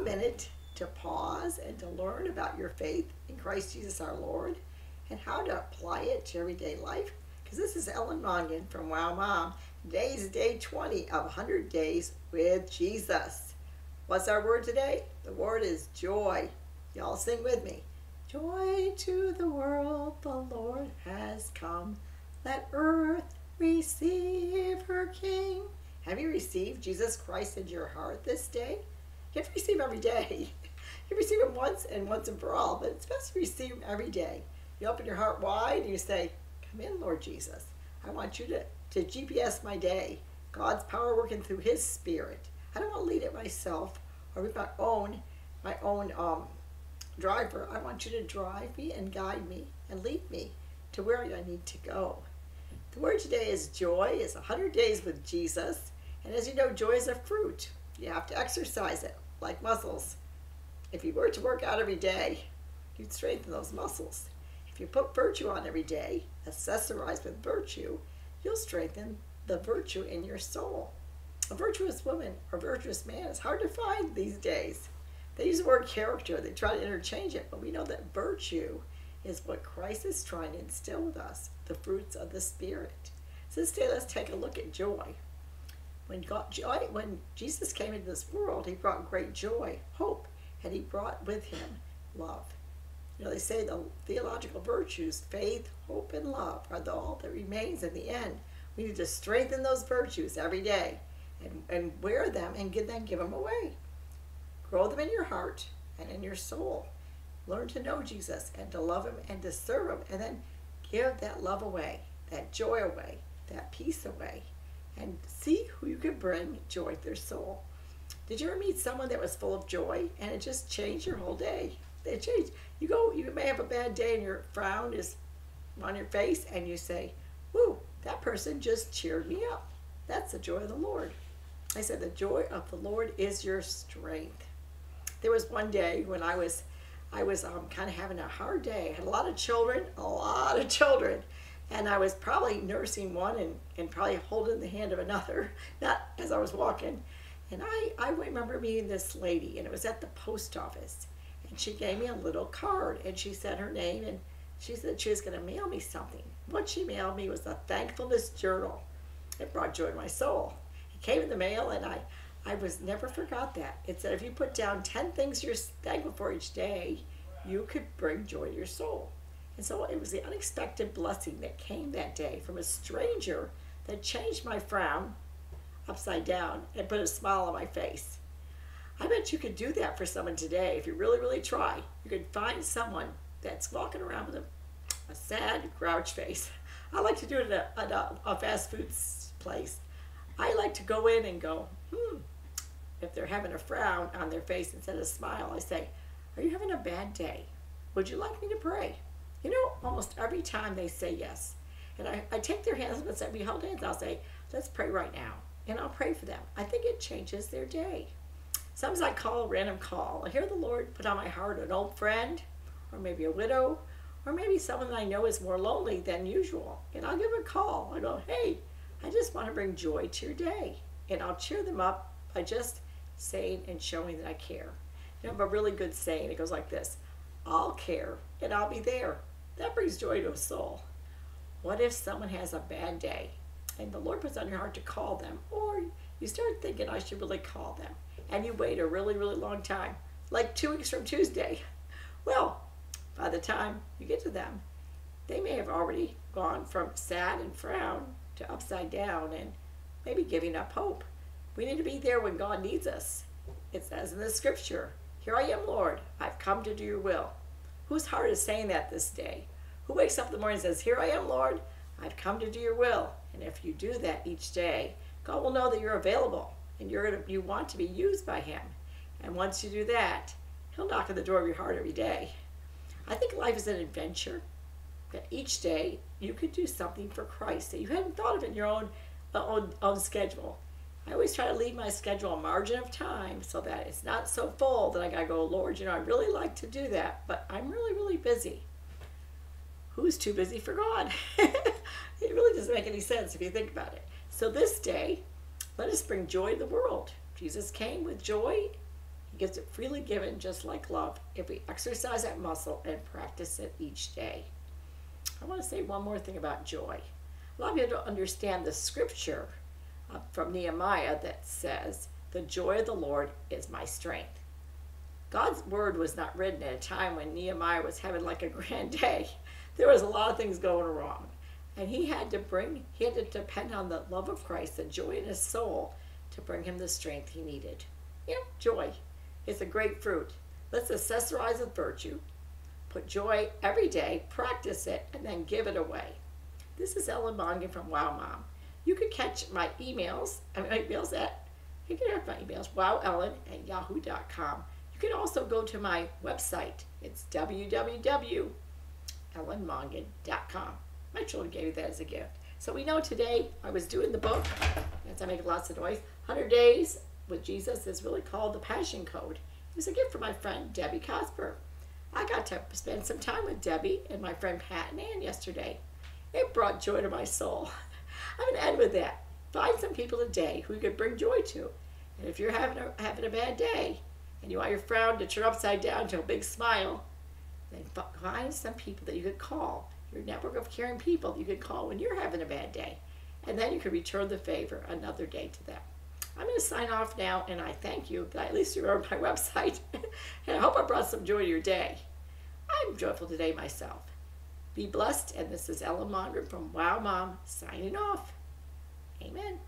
a minute to pause and to learn about your faith in Christ Jesus our Lord and how to apply it to everyday life? Because this is Ellen Mongan from Wow Mom. Today's day 20 of 100 Days with Jesus. What's our word today? The word is joy. Y'all sing with me. Joy to the world, the Lord has come. Let earth receive her King. Have you received Jesus Christ into your heart this day? You have to receive every day. You receive him once and once and for all, but it's best to receive him every day. You open your heart wide and you say, Come in, Lord Jesus. I want you to, to GPS my day. God's power working through his spirit. I don't want to lead it myself or with my own my own um, driver. I want you to drive me and guide me and lead me to where I need to go. The word today is joy. It's 100 days with Jesus. And as you know, joy is a fruit. You have to exercise it like muscles. If you were to work out every day, you'd strengthen those muscles. If you put virtue on every day, accessorize with virtue, you'll strengthen the virtue in your soul. A virtuous woman or virtuous man is hard to find these days. They use the word character, they try to interchange it, but we know that virtue is what Christ is trying to instill with us, the fruits of the Spirit. So this day, let's take a look at joy. When God, joy, when Jesus came into this world, he brought great joy, hope, and he brought with him love. You know, they say the theological virtues, faith, hope, and love, are the, all that remains in the end. We need to strengthen those virtues every day and, and wear them and give them, give them away. Grow them in your heart and in your soul. Learn to know Jesus and to love him and to serve him and then give that love away, that joy away, that peace away, and see who you can bring joy to their soul. Did you ever meet someone that was full of joy and it just changed your whole day? It changed. You go, you may have a bad day and your frown is on your face and you say, Woo, that person just cheered me up. That's the joy of the Lord. I said, The joy of the Lord is your strength. There was one day when I was I was um, kind of having a hard day. I had a lot of children, a lot of children. And I was probably nursing one and, and probably holding the hand of another, not as I was walking. And I, I remember meeting this lady, and it was at the post office. And she gave me a little card, and she said her name, and she said she was going to mail me something. What she mailed me was a thankfulness journal. It brought joy to my soul. It came in the mail, and I, I was never forgot that. It said if you put down 10 things you're thankful for each day, you could bring joy to your soul. And so it was the unexpected blessing that came that day from a stranger that changed my frown upside down and put a smile on my face. I bet you could do that for someone today if you really, really try. You could find someone that's walking around with a, a sad grouch face. I like to do it at a, a fast food place. I like to go in and go, hmm, if they're having a frown on their face instead of a smile, I say, Are you having a bad day? Would you like me to pray? You know, almost every time they say yes. And I, I take their hands and say, We hold hands. I'll say, Let's pray right now. And I'll pray for them. I think it changes their day. Sometimes I call a random call. I hear the Lord put on my heart an old friend, or maybe a widow, or maybe someone that I know is more lonely than usual. And I'll give a call. I go, Hey, I just want to bring joy to your day. And I'll cheer them up by just saying and showing that I care. You know, I have a really good saying. It goes like this I'll care and I'll be there. That brings joy to a soul. What if someone has a bad day and the Lord puts on your heart to call them, or you start thinking, I should really call them, and you wait a really, really long time, like two weeks from Tuesday? Well, by the time you get to them, they may have already gone from sad and frown to upside down and maybe giving up hope. We need to be there when God needs us. It says in the scripture, Here I am, Lord, I've come to do your will. Whose heart is saying that this day? Who wakes up in the morning and says, Here I am, Lord, I've come to do your will. And if you do that each day, God will know that you're available and you're gonna, you want to be used by Him. And once you do that, He'll knock on the door of your heart every day. I think life is an adventure. That each day you could do something for Christ that you hadn't thought of in your own, uh, own, own schedule. I always try to leave my schedule a margin of time so that it's not so full that I gotta go, Lord, you know, I really like to do that, but I'm really, really busy. Who's too busy for God? it really doesn't make any sense if you think about it. So this day, let us bring joy to the world. Jesus came with joy. He gets it freely given just like love if we exercise that muscle and practice it each day. I want to say one more thing about joy. A lot of people don't understand the scripture uh, from Nehemiah that says, The joy of the Lord is my strength. God's word was not written at a time when Nehemiah was having like a grand day. There was a lot of things going wrong. And he had to bring, he had to depend on the love of Christ, the joy in his soul, to bring him the strength he needed. You know, joy is a great fruit. Let's accessorize with virtue, put joy every day, practice it, and then give it away. This is Ellen Mongan from Wow Mom. You can catch my emails, I mean, my emails at, you can have my emails, wowellen at yahoo.com. You can also go to my website. It's www.ellenmongan.com. My children gave me that as a gift. So we know today I was doing the book, as I make lots of noise, 100 Days with Jesus is really called the Passion Code. It was a gift from my friend Debbie Cosper. I got to spend some time with Debbie and my friend Pat and Ann yesterday. It brought joy to my soul. I'm going to end with that. Find some people today who you could bring joy to. And if you're having a, having a bad day and you want your frown to turn upside down to a big smile, then find some people that you could call, your network of caring people that you could call when you're having a bad day. And then you could return the favor another day to them. I'm going to sign off now, and I thank you that at least you remember my website. and I hope I brought some joy to your day. I'm joyful today myself. Be blessed, and this is Ellen Mongan from Wow Mom signing off. Amen.